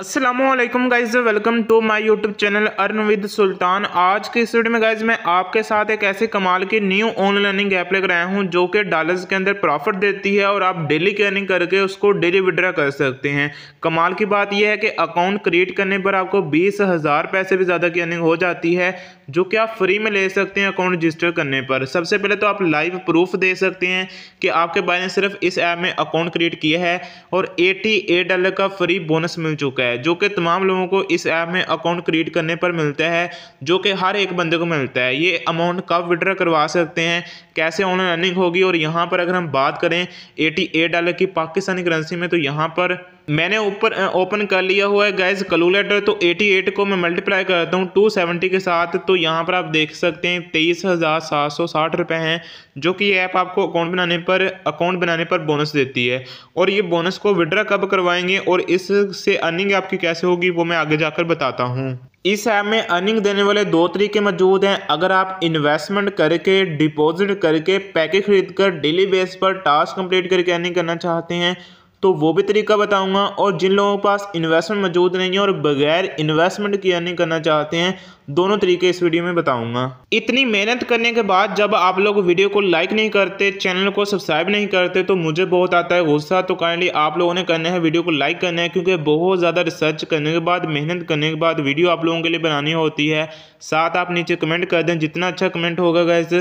Aslam guys welcome to my YouTube channel earn with Sultan आज के इस वीडियो में गाइज़ मैं आपके साथ एक ऐसे कमाल की न्यू ऑन लर्निंग ऐप लेकर आया हूँ, जो कि डॉलर्स के अंदर प्रॉफिट देती है और आप डेली अर्निंग करके उसको डेली विड्रा कर सकते हैं। कमाल की बात यह है कि अकाउंट क्रिएट करने पर आपको बीस हज़ार पैसे भी ज़्यादा की अर्निंग हो जाती है, जो कि आप फ्री में ले सकते हैं अकाउंट रजिस्टर करने पर। सबसे पहले तो आप लाइव प्रूफ दे सकते हैं कि आपके भाई ने सिर्फ़ इस ऐप में अकाउंट क्रिएट किया है और एटी डॉलर का फ्री बोनस मिल चुका है। जो कि तमाम लोगों को इस ऐप में अकाउंट क्रिएट करने पर मिलता है, जो कि हर एक बंदे को मिलता है। ये अमाउंट कब विड्रा करवा सकते हैं, कैसे ऑनलाइन अर्निंग होगी, और यहाँ पर अगर हम बात करें एटी डॉलर की पाकिस्तानी करेंसी में तो यहाँ पर मैंने ऊपर ओपन कर लिया हुआ है गैस कैलकुलेटर तो 88 को मैं मल्टीप्लाई करता हूँ 270 के साथ तो यहाँ पर आप देख सकते हैं, तेईस हज़ार सात सौ साठ रुपये हैं, जो कि ऐप आपको अकाउंट बनाने पर अकाउंट बनाने पर बोनस देती है। और ये बोनस को विड्रा कब करवाएँगे, और इससे अर्निंग आपकी कैसे होगी, वो मैं आगे जाकर बताता हूँ। इस ऐप में अर्निंग देने वाले दो तरीके मौजूद हैं। अगर आप इन्वेस्टमेंट करके डिपॉजिट करके, पैकेज खरीद कर डेली बेस पर टास्क कंप्लीट करके अर्निंग करना चाहते हैं तो वो भी तरीका बताऊँगा। और जिन लोगों के पास इन्वेस्टमेंट मौजूद नहीं है और बगैर इन्वेस्टमेंट की अर्निंग करना चाहते हैं दोनों तरीके इस वीडियो में बताऊँगा। इतनी मेहनत करने के बाद जब आप लोग वीडियो को लाइक नहीं करते चैनल को सब्सक्राइब नहीं करते तो मुझे बहुत आता है गुस्सा। तो काइंडली आप लोगों ने करना है, वीडियो को लाइक करना है, क्योंकि बहुत ज़्यादा रिसर्च करने के बाद, मेहनत करने के बाद वीडियो आप लोगों के लिए बनानी होती है। साथ आप नीचे कमेंट कर दें, जितना अच्छा कमेंट होगा गैस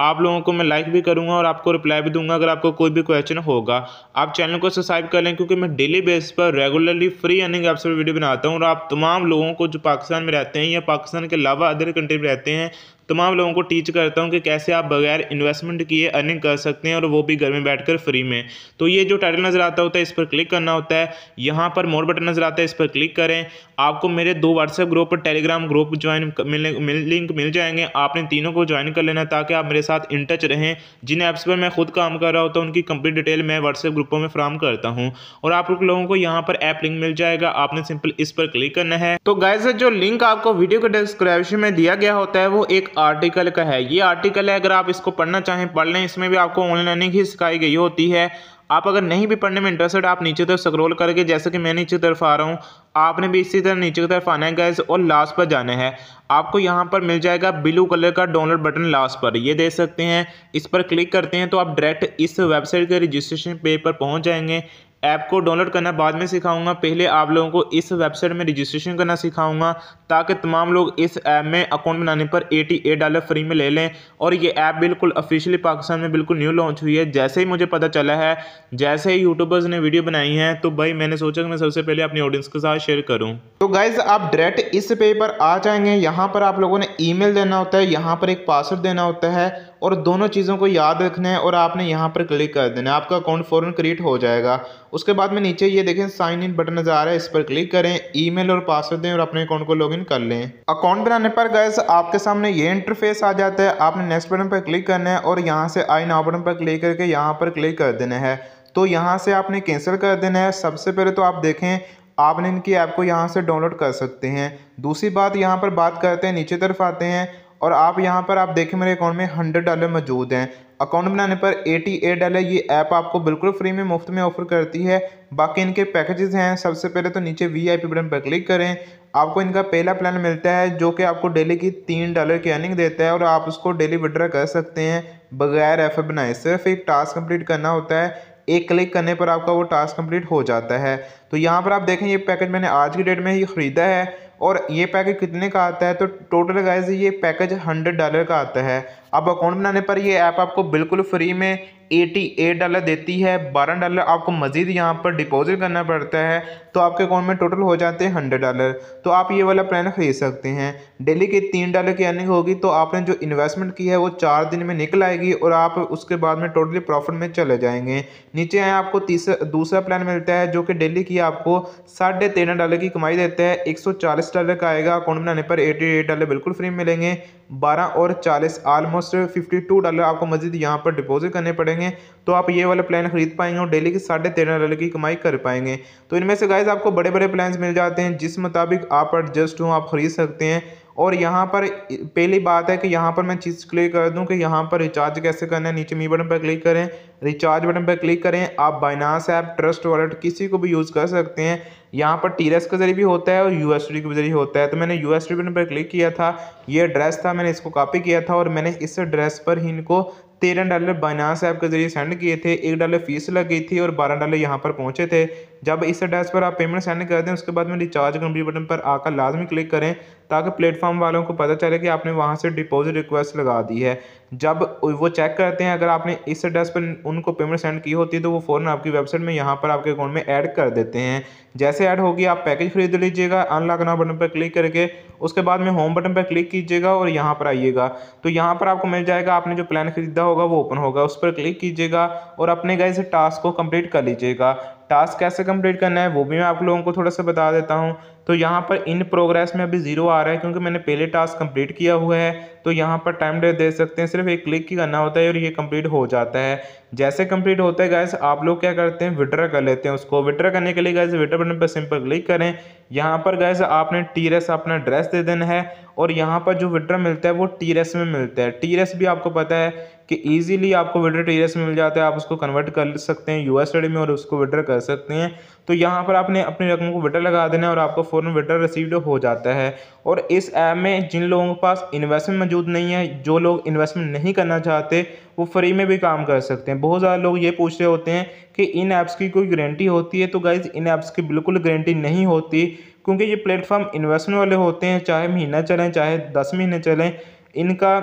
आप लोगों को मैं लाइक भी करूँगा और आपको रिप्लाई भी दूँगा, अगर आपको कोई भी क्वेश्चन होगा। आप चैनल को सब्सक्राइब कर लें, क्योंकि मैं डेली बेस पर रेगुलरली फ्री अर्निंग आपसे वीडियो बनाता हूँ और आप तमाम लोगों को जो पाकिस्तान में रहते हैं या पाकिस्तान के अलावा अदर कंट्री में रहते हैं तमाम लोगों को टीच करता हूँ कि कैसे आप बगैर इन्वेस्टमेंट किए अर्निंग कर सकते हैं और वो भी घर में बैठकर फ्री में। तो ये जो टाइटल नज़र आता होता है इस पर क्लिक करना होता है। यहाँ पर मोर बटन नज़र आता है इस पर क्लिक करें। आपको मेरे दो व्हाट्सएप ग्रुप पर टेलीग्राम ग्रुप ज्वाइन मिलने मिल, लिंक मिल जाएँगे। आपने तीनों को ज्वाइन कर लेना ताकि आप मेरे साथ इन टच रहें। जिन ऐप्स पर मैं खुद काम कर रहा होता हूँ उनकी कंप्लीट डिटेल मैं व्हाट्सएप ग्रुपों में फ्राम करता हूँ। और आप लोगों को यहाँ पर ऐप लिंक मिल जाएगा। आपने सिंपल इस पर क्लिक करना है। तो गाइज़ जो लिंक आपको वीडियो के डिस्क्रिप्शन में दिया गया होता है वो एक आर्टिकल का है। ये आर्टिकल है, अगर आप इसको पढ़ना चाहें, पढ़ लें। इसमें भी आपको ऑनलाइन लर्निंग ही सिखाई गई होती है। आप अगर नहीं भी पढ़ने में इंटरेस्टेड आप नीचे तरफ़ स्क्रॉल करके, जैसे कि मैं नीचे तरफ़ आ रहा हूँ, आपने भी इसी तरह नीचे की तरफ़ आना है गैस और लास्ट पर जाना है। आपको यहाँ पर मिल जाएगा ब्लू कलर का डाउनलोड बटन लास्ट पर। ये देख सकते हैं, इस पर क्लिक करते हैं तो आप डायरेक्ट इस वेबसाइट के रजिस्ट्रेशन पेज पर पहुँच जाएँगे। ऐप को डाउनलोड करना बाद में सिखाऊँगा। पहले आप लोगों को इस वेबसाइट में रजिस्ट्रेशन करना सिखाऊँगा, ताकि तमाम लोग इस ऐप में अकाउंट बनाने पर एटी डॉलर फ्री में ले लें। और ये ऐप बिल्कुल ऑफिशियली पाकिस्तान में बिल्कुल न्यू लॉन्च हुई है। जैसे ही मुझे पता चला है, जैसे ही यूट्यूबर्स ने वीडियो बनाई है तो भाई मैंने सोचा कि मैं सबसे पहले अपनी ऑडियंस के साथ शेयर करूँ। तो गाइज़ आप डायरेक्ट इस पेज पर आ जाएँगे। यहाँ पर आप लोगों ने ई देना होता है, यहाँ पर एक पासवर्ड देना होता है। और दोनों चीज़ों को याद रखना है और आपने यहाँ पर क्लिक कर देना है। आपका अकाउंट फ़ौरन क्रिएट हो जाएगा। उसके बाद में नीचे ये देखें साइन इन बटन नज़र आ रहा है। इस पर क्लिक करें ईमेल और पासवर्ड दें और अपने अकाउंट को लॉगिन कर लें। अकाउंट बनाने पर गैस आपके सामने ये इंटरफेस आ जाता है। आपने नेक्स्ट बटन पर क्लिक करना है और यहाँ से आई नाउ बटन पर क्लिक करके यहाँ पर क्लिक कर देना है। तो यहाँ से आपने कैंसिल कर देना है। सबसे पहले तो आप देखें, आपने इनकी ऐप को यहाँ से डाउनलोड कर सकते हैं। दूसरी बात, यहाँ पर बात करते हैं, नीचे तरफ़ आते हैं। और आप यहाँ पर, आप देखें मेरे अकाउंट में हंड्रेड डॉलर मौजूद हैं। अकाउंट बनाने पर एटी एट डॉलर ये ऐप आपको बिल्कुल फ्री में, मुफ़्त में ऑफ़र करती है। बाकी इनके पैकेजेस हैं, सबसे पहले तो नीचे वी आई पी बटन पर क्लिक करें। आपको इनका पहला प्लान मिलता है, जो कि आपको डेली की तीन डॉलर की अर्निंग देता है और आप उसको डेली विड्रा कर सकते हैं। बगैर एफ़ बनाए, सिर्फ़ एक टास्क कंप्लीट करना होता है। एक क्लिक करने पर आपका वो टास्क कंप्लीट हो जाता है। तो यहाँ पर आप देखें, ये पैकेज मैंने आज की डेट में ही ख़रीदा है। और ये पैकेज कितने का आता है? तो टोटल गाइज़ ये पैकेज हंड्रेड डॉलर का आता है। अब अकाउंट बनाने पर ये ऐप आपको बिल्कुल फ्री में एटी एट डॉलर देती है, बारह डॉलर आपको मज़ीद यहाँ पर डिपॉजिट करना पड़ता है तो आपके अकाउंट में टोटल हो जाते हैं हंड्रेड डॉलर। तो आप ये वाला प्लान ख़रीद सकते हैं। डेली की तीन डॉलर की अर्निंग होगी तो आपने जो इन्वेस्टमेंट की है, वो चार दिन में निकल आएगी और आप उसके बाद में टोटली प्रॉफिट में चले जाएँगे। नीचे आए आपको तीसरा, दूसरा प्लान मिलता है, जो कि डेली की आपको साढ़े तेरह डॉलर की कमाई देता है। एक सौ चालीस डॉलर का आएगा, अकाउंट बनाने पर एटी एट डॉलर बिल्कुल फ्री मिलेंगे। बारह और चालीस आलमोस्ट फिफ्टी टू डॉलर आपको मजीद यहाँ पर डिपॉजिट करने पड़ेंगे। तो आप ये वाला प्लान खरीद पाएँगे और डेली की साढ़े तेरह डॉलर की कमाई कर पाएँगे। तो इनमें से गाइज़ आपको बड़े बड़े प्लान्स मिल जाते हैं, जिस मुताबिक आप एडजस्ट हो, आप खरीद सकते हैं। और यहाँ पर पहली बात है कि यहाँ पर मैं चीज़ क्लियर कर दूँ कि यहाँ पर रिचार्ज कैसे करना है। नीचे मी बटन पर क्लिक करें रिचार्ज बटन पर क्लिक करें। आप बाइनास ऐप ट्रस्ट वॉलेट किसी को भी यूज़ कर सकते हैं। यहाँ पर टीएस के ज़रिए भी होता है और यू के ज़रिए होता है। तो मैंने यू बटन पर क्लिक किया था, ये एड्रेस था, मैंने इसको कॉपी किया था और मैंने इस एड्रेस पर ही इनको तेरह डॉलर बाइनास ऐप के ज़रिए सेंड किए थे, एक डॉलर फ़ीस लग गई थी और बारह डॉलर यहाँ पर पहुँचे थे। जब इस एड्रेस पर आप पेमेंट सेंड कर दें उसके बाद में रिचार्ज कंप्लीट बटन पर आकर लाजमी क्लिक करें ताकि प्लेटफॉर्म वालों को पता चले कि आपने वहाँ से डिपॉजिट रिक्वेस्ट लगा दी है। जब वो चेक करते हैं, अगर आपने इस एड्रेस पर उनको पेमेंट सेंड की होती है तो वो फ़ौरन आपकी वेबसाइट में यहाँ पर आपके अकाउंट में ऐड कर देते हैं। जैसे ऐड होगी, आप पैकेज खरीद लीजिएगा अनलॉक नाउ बटन पर क्लिक करके उसके बाद में होम बटन पर क्लिक कीजिएगा और यहाँ पर आइएगा। तो यहाँ पर आपको मिल जाएगा, आपने जो प्लान खरीदा होगा वो ओपन होगा। उस पर क्लिक कीजिएगा और अपने गए से टास्क को कंप्लीट कर लीजिएगा। टास्क कैसे कंप्लीट करना है वो भी मैं आप लोगों को थोड़ा सा बता देता हूँ। तो यहाँ पर इन प्रोग्रेस में अभी ज़ीरो आ रहा है क्योंकि मैंने पहले टास्क कंप्लीट किया हुआ है। तो यहाँ पर टाइम डेट दे सकते हैं। सिर्फ़ एक क्लिक ही करना होता है और ये कंप्लीट हो जाता है। जैसे कंप्लीट होता है गैस आप लोग क्या करते हैं? विड्रा कर लेते हैं उसको। विड्रा करने के लिए गैस विड्रा बटन पर सिंपल क्लिक करें। यहाँ पर गैस आपने टी अपना एड्रेस दे देना है और यहाँ पर जो विड्रा मिलता है वो टी में मिलता है। टी रेस भी आपको पता है कि ईजिली आपको विड्रा टी रेस में मिल जाता है। आप उसको कन्वर्ट कर सकते हैं। यूएस में और उसको विड्रा कर सकते हैं। तो यहाँ पर आपने अपनी रकम को विड्रा लगा देना और आपको फ़ौरन विड्रा रिसीव्ड हो जाता है। और इस ऐप में जिन लोगों के पास इन्वेस्टमेंट मौजूद नहीं है, जो लोग इन्वेस्टमेंट नहीं करना चाहते, वो फ्री में भी काम कर सकते हैं। बहुत ज़्यादा लोग ये पूछ रहे होते हैं कि इन ऐप्स की कोई गारंटी होती है? तो गाइज़ इन ऐप्स की बिल्कुल गारंटी नहीं होती, क्योंकि ये प्लेटफॉर्म इन्वेस्टमेंट वाले होते हैं, चाहे महीना चलें, चाहे दस महीने चलें, इनका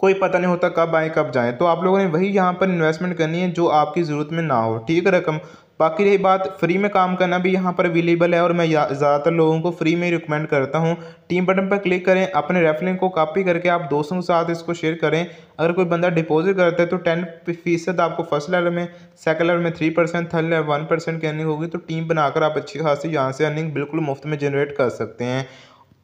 कोई पता नहीं होता कब आए, कब जाएँ। तो आप लोगों ने वही यहाँ पर इन्वेस्टमेंट करनी है, जो आपकी ज़रूरत में ना हो। ठीक है रकम? बाकी रही बात फ्री में काम करना भी यहाँ पर अवेलेबल है और मैं ज़्यादातर लोगों को फ्री में रिकमेंड करता हूँ। टीम बटन पर क्लिक करें, अपने रेफरेंस को कॉपी करके आप दोस्तों के साथ इसको शेयर करें। अगर कोई बंदा डिपॉजिट करता है तो टेन फ़ीसद आपको फ़र्स्ट लेवल में सेकंड लेवल में three percent third level one percent की अर्निंग होगी तो टीम बनाकर आप अच्छी खासी यहाँ से अर्निंग बिल्कुल मुफ़्त में जनरेट कर सकते हैं।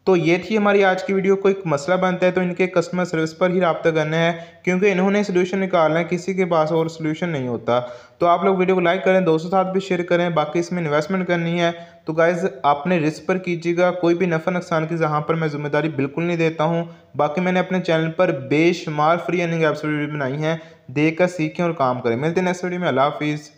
तो ये थी हमारी आज की वीडियो। कोई मसला बनता है तो इनके कस्टमर सर्विस पर ही रब्ता करना है, क्योंकि इन्होंने सोल्यूशन निकालना है, किसी के पास और सोल्यूशन नहीं होता। तो आप लोग वीडियो को लाइक करें, दोस्तों साथ भी शेयर करें, बाकी इसमें इन्वेस्टमेंट करनी है। तो गाइज़ आपने रिस्क पर कीजिएगा, कोई भी नफ़ा नुकसान की जहाँ पर मैं ज़िम्मेदारी बिल्कुल नहीं देता हूँ। बाकी मैंने अपने चैनल पर बेशुमार फ्री अर्निंग एप्स वीडियो बनाई हैं देख कर सीखें और काम करें। मिलते हैं नेक्स्ट वीडियो में, अल्लाह हाफिज़।